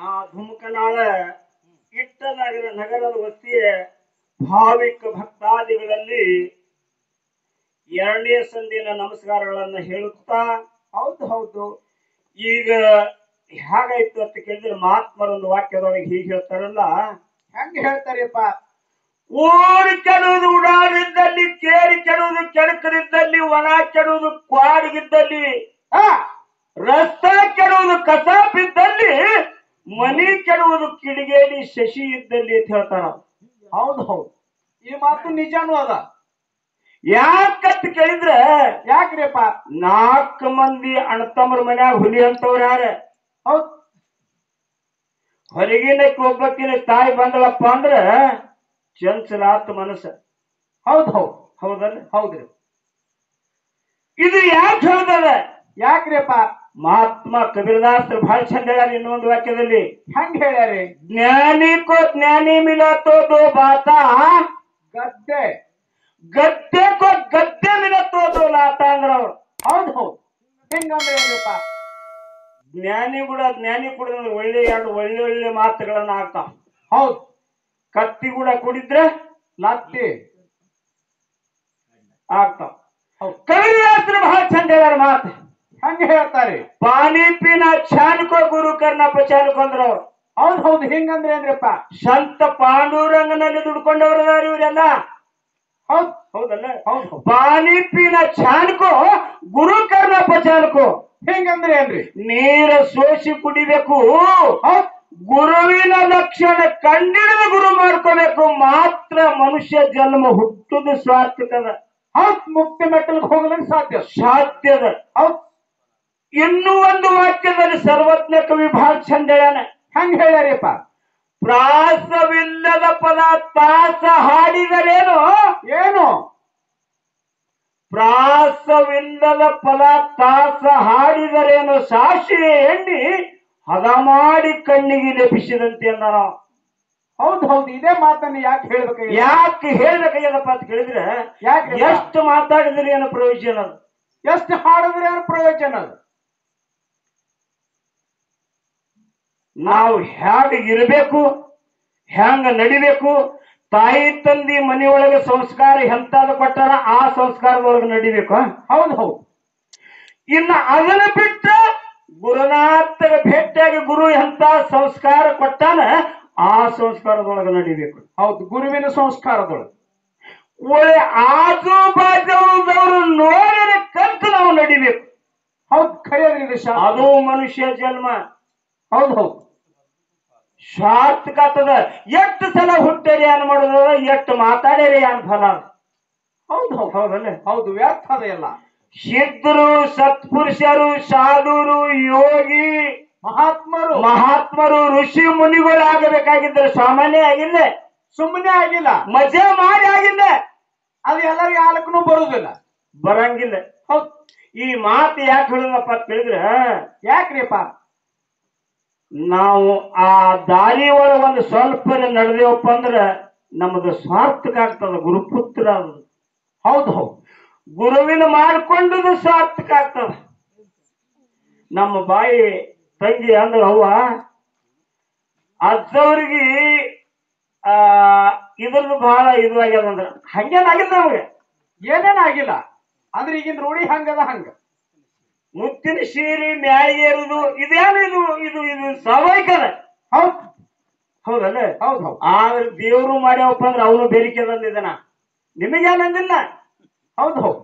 ಆ ಧುಮಕನಾಳ ಇಟ್ಟ ನಗರ ನಗರದ ವಸ್ತಿಯ ಭಾವಿಕ ಭಕ್ತಾದಿಗಳಲ್ಲಿ ಎರಡನೇ ಸಂದಿನ ನಮಸ್ಕಾರಗಳನ್ನ ಹೇಳುತ್ತಾ ಹೌದು ಹೌದು. ಈಗ ಹೇಗಾಯ್ತು ಅಂತ ಕೇಳಿದ್ರೆ ಮಹಾತ್ಮರೊಂದು ವಾಕ್ಯದೊಳಗೆ ಹೀಗೆ ಹೇಳ್ತಾರಲ್ಲ ಹೆಂಗೆ ಹೇಳ್ತಾರಪ್ಪ? ಊರು ಕೆಡುವುದು ಉಡಾರಿದ್ದಲ್ಲಿ ಕೇರಿ ಕೆಡುವುದು ಕೆಡಕರಿದ್ದಲ್ಲಿ ಒಣ ಕೆಡುವುದು ಕ್ವಾಡಿಗಿದ್ದಲ್ಲಿ ಹಾ. ರಸ್ತೆ ಕೆಡುವುದು ಕಸಾಪಿದ್ದಲ್ಲಿ ಮನಿ ಕೆಡುವುದು ಕಿಡಿಗೇಡಿ ಶಶಿ ಇದ್ದಲ್ಲಿ ಅಂತ ಹೇಳ್ತಾರ ಹೌದು ಹೌದು. ಈ ಮಾತು ನಿಜಾನು ಅದ. ಯಾಕತ್ತ ಕೇಳಿದ್ರೆ, ಯಾಕ್ರಿಪ್ಪ? ನಾಲ್ಕು ಮಂದಿ ಅಣ್ಣತಮ್ಮರ ಮನ್ಯಾಗ ಹುಲಿ ಅಂತವ್ರ ಯಾರ? ಹೌದ್. ಹೊರಗಿನಕ್ಕೆ ಒಬ್ಬಕ್ಕಿನ ತಾಯಿ ಬಂದಳಪ್ಪ ಅಂದ್ರ ಚಂಚಲಾತ್ ಮನಸ್ಸ. ಹೌದ್ ಹೌದ್. ಹೌದಲ್ಲ ಹೌದ್ರಿ. ಇದು ಯಾಕೆ ಹೇಳ್ದದ ಯಾಕ್ರಿಪ್ಪ? ಮಹಾತ್ಮ ಕಬೀರದಾಸ್ ಬಹಳ ಚಂದ ಹೇಳ್ಯಾರ ಇನ್ನೊಂದು ವಾಕ್ಯದಲ್ಲಿ. ಹೆಂಗ್ ಹೇಳ್ಯಾರಿ? ಜ್ಞಾನಿ ಕೋ ಜ್ಞಾನಿ ಮಿಲತೋ ದೋ ಬಾತಾ ಗದ್ದೆ. ಗದ್ದೆ ಕೋ ಗದ್ದೆ ಮಿಲತೋ ದೋ ಲಾತ ಅಂದ್ರ ಅವ್ರು. ಹೌದು ಹೌದು. ಹೆಂಗಪ್ಪ ಏನ್ರಿಪ್ಪ ಜ್ಞಾನಿ ಕೂಡ ಜ್ಞಾನಿ ಕೂಡ ಒಳ್ಳೆ ಎರಡು ಒಳ್ಳೆ ಒಳ್ಳೆ ಮಾತುಗಳನ್ನ ಆಗ್ತಾವ ಹೌದು. ಕತ್ತಿ ಕೂಡ ಕುಡಿದ್ರೆ ಲತ್ತಿ. ಆಗ್ತಾವ ಕವಿ ಕಬೀರದಾಸರು ಬಹಳ ಚಂದ ಹೇಳ್ಯಾರ ಮಾತು. ಹೆಂಗ್ ಹೇಳ್ತಾರೆ. ಪಾನಿ ಛಾನ್ಕೋ ಗುರು ಕರ್ಣ ಪಚಾನ್ಕೋ ಅಂದ್ರ ಹೌದ್ ಹೌದ್, ಹಿಂಗಂದ್ರೆ ಏನ್ರಿಪ್ಪ? ಸಂತ ಪಾಂಡುರಂಗನಲ್ಲಿ ದುಡ್ಕೊಂಡವ್ರದಾರ ಇವರೆಲ್ಲ? ಹೌದ್, ಹೌದಲ್ಲ? ಹೌದು ಪಾನಿ ಪಿನ ಗುರು ಕರ್ಣ ಪಚಾನ್ಕೋ ಹೆಂಗಂದ್ರೆ ಏನ್ರಿ? ನೀರ ಸೋಸಿ ಕುಡಿಬೇಕು. ಗುರುವಿನ ಲಕ್ಷಣ ಕಂಡಿಡಿದು ಗುರು ಮಾಡ್ಕೋಬೇಕು. ಮಾತ್ರ ಮನುಷ್ಯ ಜನ್ಮ ಹುಟ್ಟುದು ಸ್ವಾರ್ಥಕದ ಹೌದ್, ಮುಕ್ತಿ ಮೆಟ್ಟಲಿಗೆ ಹೋಗ್ಲಿಕ್ಕೆ ಸಾಧ್ಯ. ಸಾಧ್ಯದ ಹೌದ್. ಇನ್ನೂ ಒಂದು ವಾಕ್ಯದಲ್ಲಿ ಸರ್ವಜ್ಞ ಕವಿ ಬಹಳ ಚಂದ ಹೇಳ್ಯಾನ ಹೆಂಗ ಹೇಳ್ಯಾರಿಪ್ಪ? ಪ್ರಾಸವಿಲ್ಲದ ಪದ ತಾಸ ಹಾಡಿದರೇನು? ಏನು? ಪ್ರಾಸವಿಲ್ಲದ ಫಲ ತಾಸ ಹಾಡಿದರೇನು? ಸಾಶಿ ಎಣ್ಣಿ ಹದ ಮಾಡಿ ಕಣ್ಣಿಗೆ ಲಭಿಸಿದಂತೆ ಅಂದಾರ ಹೌದು ಹೌದು ಇದೇ ಮಾತನ್ನ ಯಾಕೆ ಹೇಳ್ಬೇಕು ಯಾಕೆ ಹೇಳ್ಬೇಕಾಗ್ಯದಪ್ಪ ಅಂತ ಕೇಳಿದ್ರೆ ಯಾಕೆ ಎಷ್ಟು ಮಾತಾಡಿದ್ರೆ ಏನು ಪ್ರಯೋಜನ ಅದು? ಎಷ್ಟು ಹಾಡಿದ್ರೆ ಏನು ಪ್ರಯೋಜನ ಅದು? ನಾವು ಹ್ಯಾಂಗ ಇರಬೇಕು ಹ್ಯಾಂಗ ನಡಿಬೇಕು ತಾಯಿ ತಂದಿ ಮನೆಯೊಳಗೆ ಸಂಸ್ಕಾರ ಎಂತಾದ ಕೊಟ್ಟಾರ ಆ ಸಂಸ್ಕಾರದೊಳಗೆ ನಡಿಬೇಕು ಹೌದು ಹೌದು. ಇನ್ನು ಅದನ್ನ ಬಿಟ್ಟು ಗುರುನಾಥರ ಭೇಟಿಯಾಗಿ ಗುರು ಎಂತ ಸಂಸ್ಕಾರ ಕೊಟ್ಟಾನ ಆ ಸಂಸ್ಕಾರದೊಳಗೆ ನಡಿಬೇಕು. ಹೌದು ಗುರುವಿನ ಸಂಸ್ಕಾರದೊಳಗೆ. ಒಳ್ಳೆ ಆಜು ಬಾಜುದವರು ನೋಡಿದ ಕಂತು ನಾವು ನಡಿಬೇಕು. ಹೌದು ಶಾಸ್ತ್ರ ಅದು ಮನುಷ್ಯ ಜನ್ಮ. ಹೌದು ಹೌದ್. ಸಾರ್ಥಕತದ ಎಷ್ಟು ಸಲ ಹುಟ್ಟರಿ ಏನ್ ಮಾಡೋದ ಎಷ್ಟು ಮಾತಾಡೇರಿ ಏನ್ ಫಲ? ಹೌದು ಹೌದ್ ಹೌದಲ್ಲ ಹೌದು ವ್ಯರ್ಥ ಅದ ಎಲ್ಲ ಸಿದ್ಧರು ಸತ್ಪುರುಷರು ಸಾಧುರು ಯೋಗಿ ಮಹಾತ್ಮರು. ಮಹಾತ್ಮರು ಋಷಿ ಮುನಿಗಳು ಆಗಬೇಕಾಗಿದ್ದರೆ ಸಾಮಾನ್ಯ ಆಗಿಲ್ಲ? ಸುಮ್ಮನೆ ಆಗಿಲ್ಲ. ಮಜೆ ಮಾಡಿ ಆಗಿಲ್ಲ? ಅದು ಎಲ್ಲರೂ ಯಾಲಕ್ಕೂ ಬರುದಿಲ್ಲ. ಬರಂಗಿಲ್ಲ. ಹೌದು. ಈ ಮಾತು ಯಾಕೆ ಹೇಳಿದ್ರಪ್ಪ ಅಂತ ಹೇಳಿದ್ರೆ ಯಾಕ್ರಿಪ್ಪ? ನಾವು ಆ ದಾರಿ ಒಳಗೆ ಒಂದು ಸ್ವಲ್ಪ ನಡೆದೇವಪ್ಪ ಅಂದ್ರೆ ನಮ್ಮದು ಸ್ವಾರ್ಥಕ ಆಗ್ತದ, ಗುರುಪುತ್ರ ಹೌದು, ಹೌದ್. ಗುರುವಿನ ಮಾಡ್ಕೊಂಡದು ಸಾರ್ಥಕ ಆಗ್ತದ. ನಮ್ಮ ಬಾಯಿ ತಂಗಿ ಅಂದ್ರೆ ಅವ್ವ, ಅಜ್ಜವ್ರಿಗೆ, ಆ, ಇದ್ರದ್ದು ಬಹಳ ಇದು ಆಗ್ಯದ ಅಂದ್ರ ಹಂಗೇನಾಗಿಲ್ಲ ನಮಗೆ. ಏನೇನಾಗಿಲ್ಲ? ಅಂದ್ರೆ ಈಗಿನ ರೂಢಿ ಹಂಗದ ಹಂಗ. ಮುತ್ತಿನ ಸೀರೆ ಮ್ಯಾಳಿಗೆ ಇರುದು ಇದೇನು ಇದು? ಇದು ಇದು ಸ್ವಾಭಾವಿಕ ಅದ ಹೌದ್. ಹೌದಲ್ಲ? ಹೌದ್ ಹೌದು. ಆದ್ರೆ ದೇವ್ರು ಮಾಡ್ಯಾವಪ್ಪ ಅಂದ್ರೆ ಅವನು ಬೇರಿಕೆದಲ್ಲಿದ್ದಾನ ನಿಮಗೇನಂದಿಲ್ಲ ಹೌದು ಹೌದು.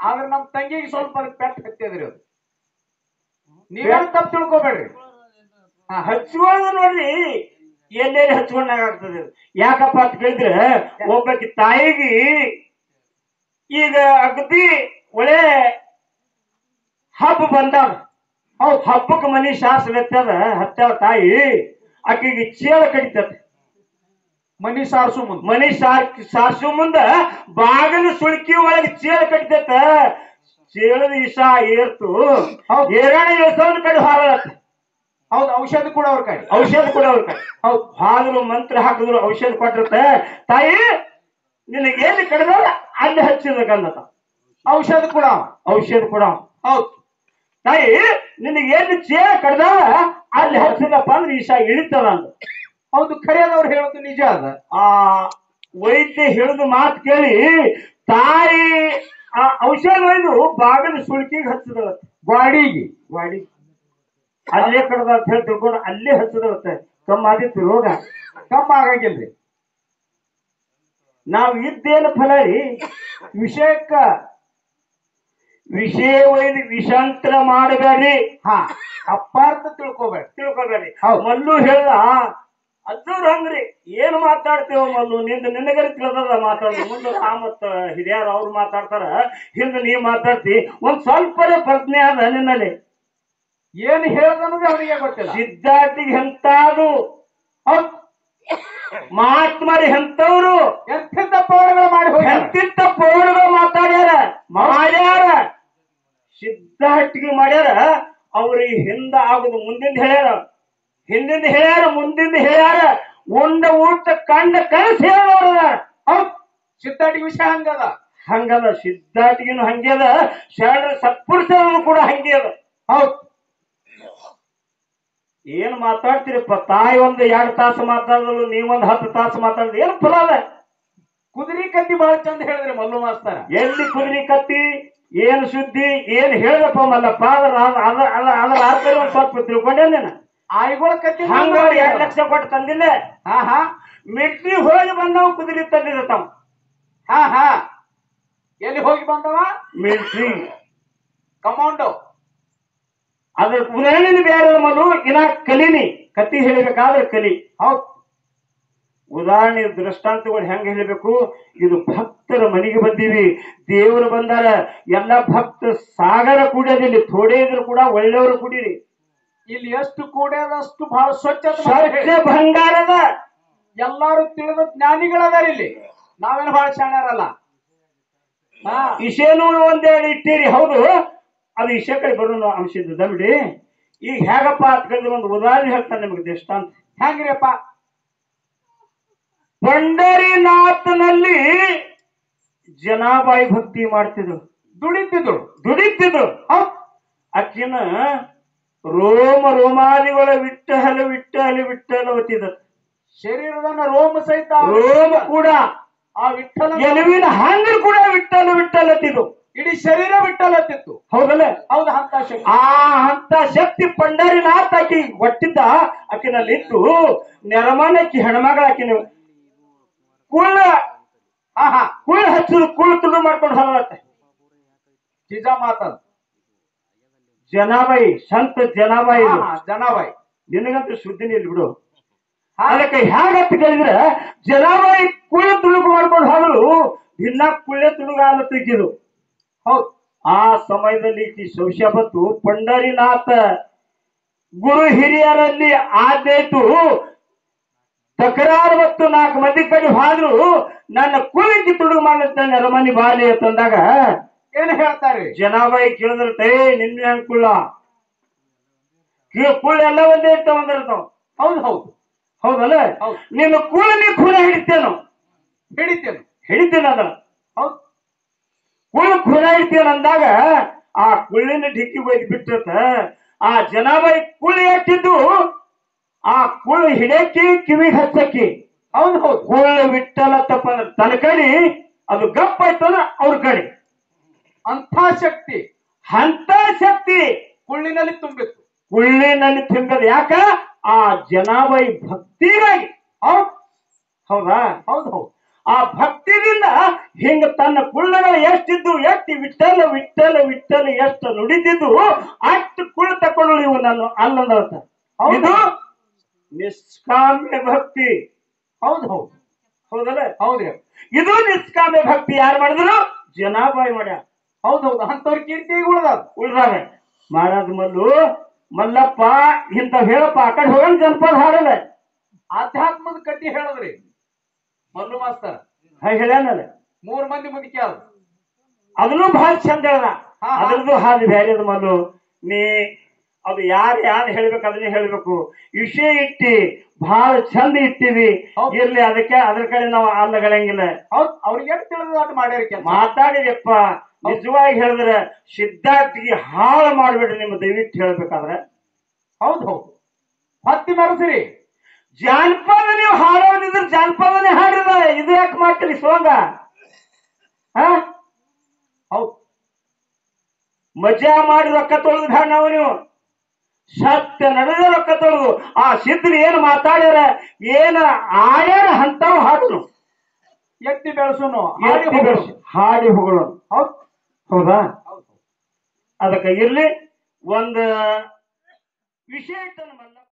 ಆದ್ರೆ ನಮ್ ತಂಗಿಗೆ ಸ್ವಲ್ಪ ಪೆಟ್ಟು ಹತ್ತಿದ್ರಿ ಅದು ನೀವೇನು ತಪ್ಪು ತಿಳ್ಕೊಬೇಡ್ರಿ? ಹಚ್ಕೊಳ್ಳೋದು ನೋಡ್ರಿ. ಎಲ್ಲೆಲ್ಲಿ ಹಚ್ಕೊಂಡಾಗ ಆಗ್ತದೆ ಇದು. ಯಾಕಪ್ಪ ಅಂತ ಕೇಳಿದ್ರೆ ಒಬ್ಬಕ್ಕೆ ತಾಯಿಗೆ ಈಗ ಅಗದಿ ಒಳ್ಳೆ ಹಬ್ಬ ಬಂದಾವ. ಹೌದ್ ಹಬ್ಬಕ್ಕೆ ಮನಿ ಶಾಸ್ತ್ರ ಹತ್ತಾಳ ತಾಯಿ ಆಕೆಗೆ ಚೇಳ ಕಡಿತದ ಮನಿ ಸಾರ್ಸು ಮುಂದೆ. ಮನಿ ಸಾರ್ ಸಾರ್ಸು ಮುಂದ ಬಾಗಿಲು ಸುಳ್ಕಿ ಒಳಗೆ ಚೇಳ ಕಟ್ಟಿತೈತ ಚೇಳದ ವಿಷ ಏರ್ತು ಏರಣ ಏರಾಣ ಇಳಿಸೋನ್ ಕಡೆ ಹಾಳತ್ತ ಹೌದು ಔಷಧ ಕೂಡ ಅವ್ರ ಕೈ ಔಷಧ ಕೂಡ ಅವ್ರ ಕಡೆ. ಹೌದ್. ಹಾದ್ರು ಮಂತ್ರ ಹಾಕಿದ್ರು ಔಷಧ ಕೊಟ್ಟಿರ್ತ ತಾಯಿ ನಿನಗೆ ಎಲ್ಲಿ ಕಡ್ದಲ್ಲ ಅಲ್ಲಿ ಹಚ್ಚಿದ ಔಷಧ ಕೂಡ ಔಷಧ ಕೂಡ ಹೌದ್. ತಾಯಿ ನಿನಗೆ ಏನು ಚೇ ಕಡ್ದ? ಅಲ್ಲಿ ಹಚ್ಚಿದಪ್ಪ ಅಂದ್ರೆ ಈಶ ಇಳಿತದ ಅಂದ. ಹೌದು ಕರೆಯದವ್ರು ಹೇಳೋದು ನಿಜ ಅದ. ಆ ವೈದ್ಯ ಹೇಳಿದ ಮಾತು ಕೇಳಿ ತಾಯಿ ಆ ಔಷಧ ಒಯ್ದು ಬಾಗಿಲು ಸುಳ್ಕಿಗೆ ಹಚ್ಚದವತ್ತೆ ಗ್ವಾಡಿಗೆ. ಗ್ವಾಡಿ. ಅಲ್ಲೇ ಕಡ್ದ ಅಂತ ಹೇಳಿ ತಿಳ್ಕೊಂಡು ಅಲ್ಲೇ ಹಚ್ಚದ ಕಮ್ಮ ಆದಿತ್ತು ರೋಗ. ಕಮ್ಮ ಆಗಂಗಿಲ್ರಿ ನಾವು ಇದ್ದೇನು ಫಲ ರೀ ವಿಷಯಕ್ಕ ವಿಷಯ ಒಯ್ದು ವಿಷಾಂತರ ಮಾಡಬೇಡ್ರಿ. ಹಾ. ಅಪಾರ್ಥ ತಿಳ್ಕೋಬೇಡಿ ತಿಳ್ಕೊಬೇಡ್ರಿ. ಹೌದು. ಮಲ್ಲು ಹೇಳ ಅದ್ದೂರ್ ಹಂಗ್ರಿ. ಏನ್ ಮಾತಾಡ್ತೇವ ಮಲ್ಲು? ನಿಂದ ನಿನಗರಿ ತಿಳಿದದ ಮಾತಾಡೋದು ಮುಂದೆ ಆ ಮತ್ತ ಹಿರಿಯರು ಅವ್ರು ಮಾತಾಡ್ತಾರ. ಹಿಂದ ನೀ ಮಾತಾಡ್ತಿ. ಒಂದ್ ಸ್ವಲ್ಪ ಪ್ರಜ್ಞೆ ಅದ ನಿನ್ನಲ್ಲಿ. ಏನ್ ಹೇಳದನ್ನೋದು ಅವನಿಗೆ ಗೊತ್ತಿಲ್ಲ. ಸಿದ್ಧಾರ್ಥಿಗೆ ಎಂತಾದು ಹೌದ್. ಮಹಾತ್ಮರಿ ಎಂತವ್ರು ಎಂತಿಂತ ಪೌರಗಳು ಮಾಡಿ ಹೋಗ್ಯಾರ. ಎಂತಿಂತ ಪೌರುಗಳು ಮಾತಾಡ್ಯಾರ? ಮಾಡ್ಯಾರ ಸಿದ್ಧಾರ್ಥಿಗೆ ಮಾಡ್ಯಾರ ಅವ್ರಿಗೆ ಹಿಂದ ಆಗುದು ಮುಂದಿಂದ ಹೇಳ್ಯಾರ. ಹಿಂದಿಂದ ಹೇಳ್ಯಾರ ಮುಂದಿಂದ ಹೇಳ್ಯಾರ. ಉಂಡ ಊಟ ಕಂಡ ಕನಸು ಹೇಳೋರ ಸಿದ್ಧಾಟಿಗೆ ವಿಷಯ ಹಂಗದ. ಹಂಗದ ಸಿದ್ಧಾರ್ಥಿಗಿನ ಹಂಗೆ ಅದ. ಶರಣ ಸತ್ಪುರುಷರು ಕೂಡ ಹಂಗೆ ಅದ. ಹೌದ್ ಏನ್ ಮಾತಾಡ್ತೀರಪ್ಪ ತಾಯಿ ಒಂದು ಎರಡು ತಾಸು ಮಾತಾಡಿದ್ರು ನೀವೊಂದು ಹತ್ತು ತಾಸು ಮಾತಾಡಿದ್ರು ಏನ್ ಫಲ ಅದ? ಕುದುರೆ ಕತ್ತಿ ಬಹಳ ಚಂದ ಹೇಳಿದ್ರಿ ಮಲ್ಲು ಮಾಸ್ತಾರ. ಎಲ್ಲಿ ಕುದುರೆ ಕತ್ತಿ? ಏನ್ ಸುದ್ದಿ ಏನ್ ಹೇಳಪ್ಪ ಮಲ್ಲಪ್ಪ ಅದ್ರ ಅದ್ರ ಅದ್ರ- ಅರ್ಥ ಒಂದ್ ಸ್ವಲ್ಪ ತಿಳ್ಕೊಂಡೇನ ಆಯ್ಗಳ ಕತ್ತಿ ಹಂಗ ಎರಡ್ ಲಕ್ಷ ಕೊಟ್ಟು ತಂದಿಲ್ಲ. ಹಾ ಹಾ ಮಿಟ್ರಿ ಹೋಗಿ ಬಂದವ ಕುದುರೆ ತಂದಿದ ತಮ್ಮ ಹಾ ಹಾ ಎಲ್ಲಿ ಹೋಗಿ ಬಂದವ? ಮಿಲ್ಟ್ರಿ ಕಮಾಂಡೋ ಅದ್ರ ಉದಾಹರಣೆ ಬೇರೆ ಮನು ಇನ್ನ ಕಲಿನಿ. ಕತ್ತಿ ಹೇಳಬೇಕಾದ್ರೆ ಕಲಿ. ಹೌದ್. ಉದಾಹರಣೆ ದೃಷ್ಟಾಂತಗಳು ಹೆಂಗ್ ಹೇಳಬೇಕು? ಇದು ಭಕ್ತರ ಮನೆಗೆ ಬಂದೀವಿ. ದೇವರು ಬಂದಾರ. ಎಲ್ಲ ಭಕ್ತ ಸಾಗರ ಕುಡಿಯೋದಿಲ್ಲ ಥೋಡೆ ಇದ್ರು ಕೂಡ ಒಳ್ಳೆಯವರು ಕುಡೀರಿ. ಇಲ್ಲಿ ಎಷ್ಟು ಕೂಡ್ಯದಷ್ಟು ಬಹಳ ಸ್ವಚ್ಛ ಬಂಗಾರದ ಎಲ್ಲಾರು ತಿಳಿದ ಜ್ಞಾನಿಗಳದಾರ ಇಲ್ಲಿ. ನಾವೇನು ಬಹಳ ಶಾಣ್ಯಾರಲ್ಲ ಇಶೇನು ಒಂದೇಳಿ ಇಟ್ಟಿರಿ. ಹೌದು. ಅದು ಇಶೆ ಕಡೆ ಬರೋನು ಅಂಶದ ಬಿಡಿ. ಈಗ ಹೇಗಪ್ಪ ಅಂತ ಒಂದು ಉದಾಹರಣೆ ಹೇಳ್ತಾನೆ ನಿಮಗೆ ದೃಷ್ಟಾಂತ. ಹೆಂಗ್ರಿಯಪ್ಪ? ಪಂಡರಿನಾಥನಲ್ಲಿ ಜನಾಬಾಯಿ ಭಕ್ತಿ ಮಾಡ್ತಿದ್ರು. ದುಡಿತಿದ್ರು ದುಡಿತಿದ್ರು. ಅಕ್ಕಿನ ರೋಮ ರೋಮಾದಿಗಳ ವಿಟ್ಟಹಲ ವಿಟ್ಟ ಹಲು ಹೊತ್ತಿದ ಶರೀರದನ್ನ ರೋಮ ಸಹಿತ ರೋಮ ಕೂಡ ಆ ವಿಠಲ ಗೆಲುವಿನ ಹಂಗ ಕೂಡ ವಿಟ್ಟಲು ವಿಠಲತ್ತಿದ್ದು ಇಡೀ ಶರೀರ ವಿಠಲತ್ತಿತ್ತು ಹೌದಲ್ಲ? ಹೌದು ಅಂತ ಶಕ್ತಿ. ಆ ಅಂತ ಶಕ್ತಿ ಪಂಡರಿನಾಥ ಆಕಿ ಒಟ್ಟಿದ್ದ. ಆಕಿನಲ್ಲಿ ಆಕಿನಲ್ಲಿದ್ದು ನೆರಮಾನಕ್ಕಿ ಹೆಣ್ಮಗಳ ಆಕಿನ ಕುಳ್ಳ ಹಾ ಹಾ ಕುಳ್ಳ ಹಚ್ಚಿದ್ರು ಕುಳ್ಳ ತುಳು ಮಾಡ್ಕೊಂಡು ಹೋಗತ್ತೆ ನಿಜ ಮಾತದ ಜನಾಬಾಯಿ ಸಂತ ಜನಾಬಾಯಿ. ಜನಬಾಯಿ. ನಿನಗಂತೂ ಸುದ್ದಿನೇ ಇಲ್ಲಿ ಬಿಡು. ಅದಕ್ಕೆ ಹೇಗಂತ ಕೇಳಿದ್ರೆ ಜನಾಬಾಯಿ ಕುಳ್ಳ ತುಳುಕು ಮಾಡ್ಕೊಂಡು ಹೋಗಲು ದಿನ ಕುಳ್ಳೆ ತುಳುಗ ಹಾಲು ಹೌದು. ಆ ಸಮಯದಲ್ಲಿ ಈ ಶೌಶ ಬಂತು ಪಂಡರಿನಾಥ ಗುರು ಹಿರಿಯರಲ್ಲಿ ಆದ್ಯಾಯ್ತು ತಕರಾರು ಮತ್ತು ನಾಲ್ಕು ಮಂದಿ ಕಡೆ ಹಾದ್ರು ನನ್ನ ಕುಳಿಗೆ ತುಡುಗು ಮಾಡ್ಲತ್ತ ನೆರಮನಿ ಬಾಲಿ ಅಂತಂದಾಗ ಏನ್ ಹೇಳ್ತಾರೆ? ಜನಾಬಾಯಿ ಕೇಳಿದ್ರೆ ತೇ ನಿನ್ನ ಕುಳ್ಳ ಕುಳ್ಳ ಎಲ್ಲ ಒಂದೇ ಇರ್ತಾವ ಒಂದಿರ್ತಾವ ಹೌದು ಹೌದು. ಹೌದಲ್ಲ? ಹೌದು. ನಿನ್ನ ಕುಳ್ಳ ಖುನ ಹಿಡಿತೇನು? ಹಿಡಿತೇನೆ? ಹಿಡಿತೇನೆ ಅದ ಹೌದು. ಕುಳ್ಳ ಖುನ ಹಿಡಿತೇನೆ ಅಂದಾಗ ಆ ಕುಳ್ಳಿನ ಡಿಕ್ಕಿ ಒಯ್ದು ಬಿಟ್ಟಿರ್ತ ಆ ಜನಾಬಾಯಿ ಕುಳ್ಳಿ ಎಟ್ಟಿದ್ದು ಆ ಕುಳ್ಳು ಹಿಡಕಿ ಕಿವಿ ಹಚ್ಚಕ್ಕೆ ಅವನು ಹೌದು. ಕುಳ್ಳು ವಿಠಲ ತಪ್ಪ ತನ್ನ ಕಡೆ ಅದು ಗಪ್ಪಾಯ್ತದ ಅವ್ರ ಕಡೆ. ಅಂಥ ಶಕ್ತಿ. ಅಂತ ಶಕ್ತಿ. ಕುಳ್ಳಿನಲ್ಲಿ ತುಂಬಿತ್ತು. ಕುಳ್ಳಿನಲ್ಲಿ ತುಂಬದ ಯಾಕ? ಆ ಜನಾಬಾಯಿ ಭಕ್ತಿಗಾಗಿ. ಹೌದ್. ಹೌದಾ? ಹೌದು ಹೌದು. ಆ ಭಕ್ತಿದಿಂದ ಹಿಂಗ ತನ್ನ ಕುಳ್ಳಗಳು ಎಷ್ಟಿದ್ದು ಎಷ್ಟು ವಿಠಲ ವಿಠಲ ವಿಠಲ ಎಷ್ಟು ನುಡಿದಿದ್ದು ಅಷ್ಟು ಕುಳ್ಳ ತಕೊಂಡು ನೀವು ನಾನು ಅಲ್ಲೊಂದು ಹೌದು. ಇದು ನಿಷ್ಕಾಮ್ಯ ಭಕ್ತಿ. ಹೌದು ಹೌದು. ಹೌದಲ್ಲ? ಹೌದು ಇದು ನಿಷ್ಕಾಮ್ಯ ಭಕ್ತಿ. ಯಾರು ಮಾಡಿದ್ರು? ಜನಾಬಾಯಿ ಮಾಡ್ಯಾರ. ಹೌದು ಹೌದು. ಅಂತವ್ರ ಕೀರ್ತಿ ಉಳ್ದ ಉಳ್ದಾರ ಮಹಾರಾಜ ಮಲ್ಲು ಮಲ್ಲಪ್ಪ ಇಂತ ಹೇಳಪ್ಪ ಆ ಕಡೆ ಹೋಗನ್ ಜನಪದ ಹಾಡಲ್ಲ. ಆಧ್ಯಾತ್ಮದ ಕಟ್ಟಿ ಹೇಳದ್ರಿ. ಮಲ್ಲು ಮಾಸ್ತರ್. ಹೇಳ್ಯಾನಲ್ಲ. ಮೂರ್ ಮಂದಿ ಮುದುಕಿ ಕೇಳ ಅದನ್ನು ಬಹಳ ಚಂದ ಹೇಳ್ದ ಹಾ, ಹಾ. ಅದ್ರದ್ದು ಹಾಲು ಬೇರೆ ಮಲ್ಲು. ನೀ ಅದು ಯಾರು ಯಾರು ಹೇಳ್ಬೇಕು ಅದನ್ನೇ ಹೇಳ್ಬೇಕು. ವಿಷಯ ಇಟ್ಟಿ ಬಹಳ ಚಂದ ಇಟ್ಟಿವಿ. ಇರ್ಲಿ ಅದಕ್ಕೆ ಅದ್ರ ಕಡೆ ನಾವು ಅಲ್ಲಗಳಂಗಿಲ್ಲ ಹೌದ್ ಅವ್ರಿಗೆ ಎಷ್ಟು ತಿಳಿದ ಮಾಡ್ಯಾರ ಕೆಲಸ? ಮಾತಾಡಿದಪ್ಪ ನಿಜವಾಗಿ ಹೇಳಿದ್ರೆ ಸಿದ್ಧಾರ್ಥಿಗೆ ಹಾಳು ಮಾಡ್ಬಿಡ್ರಿ ನಿಮ್ಮ ದಯವಿಟ್ಟು ಹೇಳ್ಬೇಕಾದ್ರೆ. ಹೌದು ಹೌದು. ಹತ್ತಿ ಮರಸಿರಿ. ಜಾನಪದ ನೀವು ಹಾಡೋದಿದ್ರೆ ಜಾನಪದನೇ ಹಾಡಿಲ್ಲ. ಇದು ಯಾಕೆ ಮಾಡ್ತೀರಿ ಸೋಂಗ ಹಾ? ಹೌದು. ಮಜಾ ಮಾಡಿ ರೊಕ್ಕ ತೊಳೆದು ಬೇಡ ನಾವು ನೀವು. ಸತ್ಯ ನಡೆದ ರೊಕ್ಕ ತೊಳೆದು. ಆ ಸಿದ್ಧರು ಏನು ಮಾತಾಡ್ಯಾರ? ಏನ ಆಯನ ಅಂತಾವ್ ಹಾಡುನು ಎತ್ತಿ ಬೆಳೆಸೋನು ಹಾಡಿ ಹೋಗಳು ಹೌದು. ಅದಕ್ಕೆ ಇರ್ಲಿ ಒಂದು ವಿಷಯ ಇಟ್ಟು